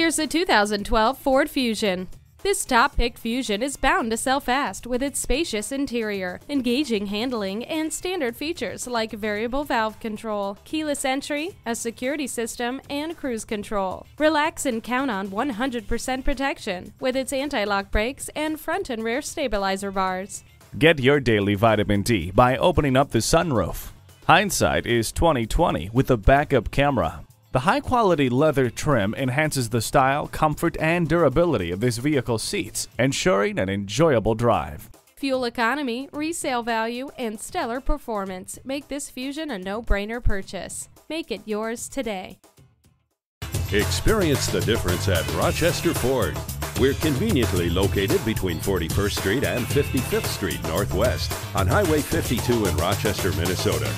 Here's the 2012 Ford Fusion. This top picked Fusion is bound to sell fast with its spacious interior, engaging handling, and standard features like variable valve control, keyless entry, a security system, and cruise control. Relax and count on 100% protection with its anti lock brakes and front and rear stabilizer bars. Get your daily vitamin D by opening up the sunroof. Hindsight is 2020 with a backup camera. The high-quality leather trim enhances the style, comfort, and durability of this vehicle's seats, ensuring an enjoyable drive. Fuel economy, resale value, and stellar performance make this Fusion a no-brainer purchase. Make it yours today. Experience the difference at Rochester Ford. We're conveniently located between 41st Street and 55th Street Northwest on Highway 52 in Rochester, Minnesota.